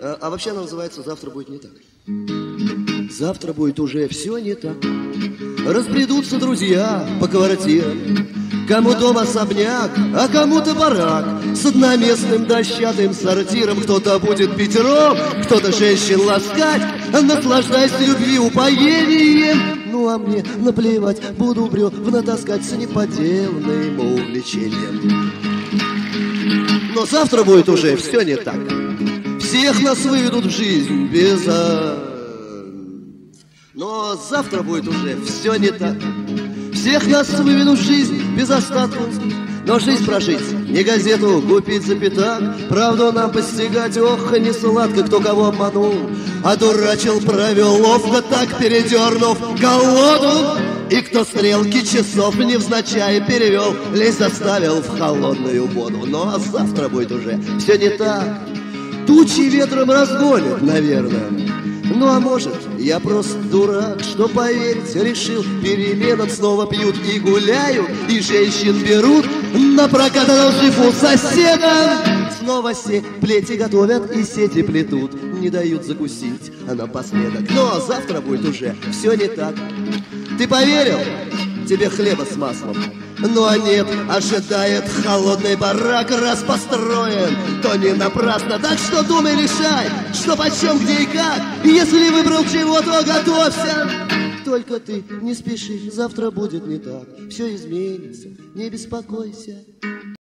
А, а вообще она называется «Завтра будет не так». Завтра будет уже все не так. Разбредутся друзья по квартирам. Кому дом особняк, а кому-то барак С одноместным дощатым сортиром Кто-то будет пятером, кто-то женщин ласкать Наслаждаясь любви упоением Ну а мне наплевать, буду брев натаскать С неподеланным увлечением Но завтра будет уже все не так. Всех нас выведут в жизнь без... а, Но завтра будет уже все не так. Всех нас выведут в жизнь без остатка Но жизнь прожить, не газету купить за пятак Правду нам постигать, ох, не сладко, кто кого обманул. Одурачил, провел ловко, так передернув колоду И кто стрелки часов невзначай перевел Лезь заставил в холодную воду. Но а завтра будет уже все не так. Тучи ветром разгонят, наверное. Ну а может, я просто дурак, что поверить решил Переменам снова пьют и гуляют, и женщин берут. На прокат одолжив у соседа Снова все плети готовят и сети плетут. Не дают закусить, а напоследок. Но завтра будет уже все не так Ты поверил? Тебе хлеба с маслом ну а нет, ожидает холодный барак, раз построен, то не напрасно. Так что думай, решай, что почем, где и как. Если выбрал чего, то готовься. Только ты не спеши, завтра будет не так. Все изменится, не беспокойся.